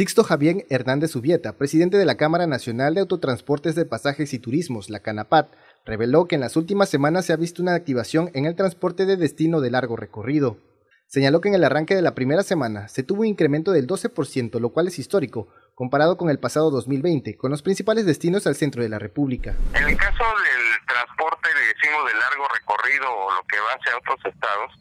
Sixto Javier Hernández Ubieta, presidente de la Cámara Nacional de Autotransportes de Pasajes y Turismos, la CANAPAT, reveló que en las últimas semanas se ha visto una activación en el transporte de destino de largo recorrido. Señaló que en el arranque de la primera semana se tuvo un incremento del 12%, lo cual es histórico, comparado con el pasado 2020, con los principales destinos al centro de la República. En el caso del transporte de destino de largo recorrido o lo que va hacia otros estados,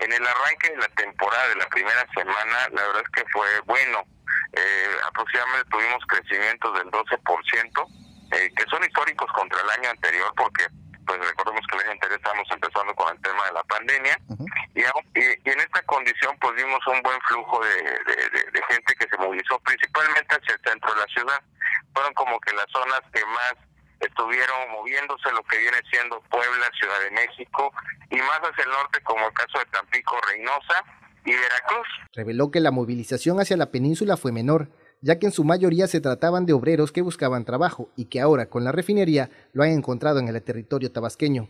en el arranque de la temporada de la primera semana, la verdad es que fue bueno eh, aproximadamente tuvimos crecimientos del 12%, eh, que son históricos contra el año anterior, porque pues recordemos que el año anterior estábamos empezando con el tema de la pandemia, y, en esta condición pues vimos un buen flujo de, gente que se movilizó principalmente hacia el centro de la ciudad. Fueron como que las zonas que más estuvieron moviéndose lo que viene siendo Puebla, Ciudad de México y más hacia el norte como el caso de Tampico, Reynosa y Veracruz. Reveló que la movilización hacia la península fue menor, ya que en su mayoría se trataban de obreros que buscaban trabajo y que ahora con la refinería lo han encontrado en el territorio tabasqueño.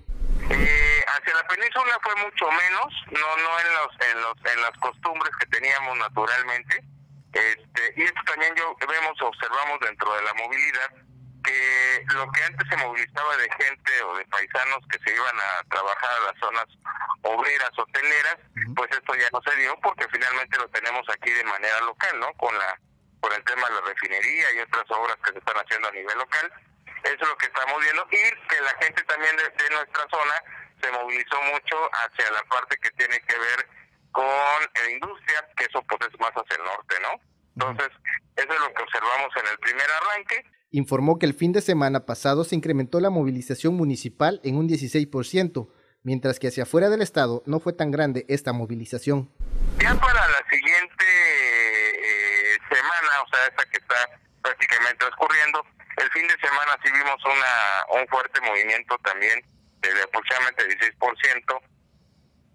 Eh, hacia la península fue mucho menos, no no en los en los en las costumbres que teníamos naturalmente. Este, y esto también yo vemos observamos dentro de la movilidad que lo que antes se movilizaba de gente o de paisanos que se iban a trabajar a las zonas obreras hoteleras, pues esto ya no se dio porque finalmente lo tenemos aquí de manera local, ¿no? Con la con el tema de la refinería y otras obras que se están haciendo a nivel local. Eso es lo que estamos viendo y que la gente también de, nuestra zona se movilizó mucho hacia la parte que tiene que ver con la industria, que eso pues es más hacia el norte, ¿no? Entonces, eso es lo que observamos en el primer arranque informó que el fin de semana pasado se incrementó la movilización municipal en un 16%, mientras que hacia afuera del estado no fue tan grande esta movilización. Ya para la siguiente eh, semana, o sea, esta que está prácticamente transcurriendo, el fin de semana sí vimos una, un fuerte movimiento también de aproximadamente 16%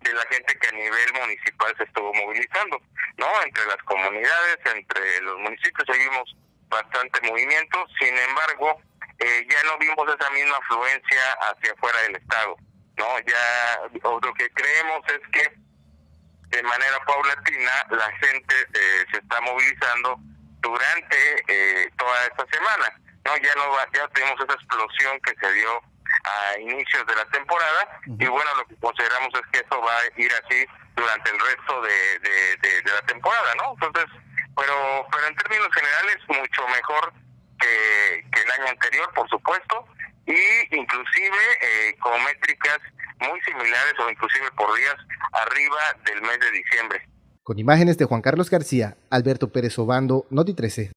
de la gente que a nivel municipal se estuvo movilizando, ¿no? Entre las comunidades, entre los municipios seguimos bastante movimiento, sin embargo, eh, ya no vimos esa misma afluencia hacia afuera del Estado, ¿no? Ya lo que creemos es que de manera paulatina la gente eh, se está movilizando durante eh, toda esta semana, ¿no? Ya no ya tenemos esa explosión que se dio a inicios de la temporada y bueno, lo que consideramos es que eso va a ir así durante el resto de, de, de la temporada, ¿no? Entonces, pero pero en términos generales mucho mejor que, el año anterior, por supuesto, y inclusive eh, con métricas muy similares o inclusive por días arriba del mes de diciembre. Con imágenes de Juan Carlos García, Alberto Pérez Obando, Noti 13.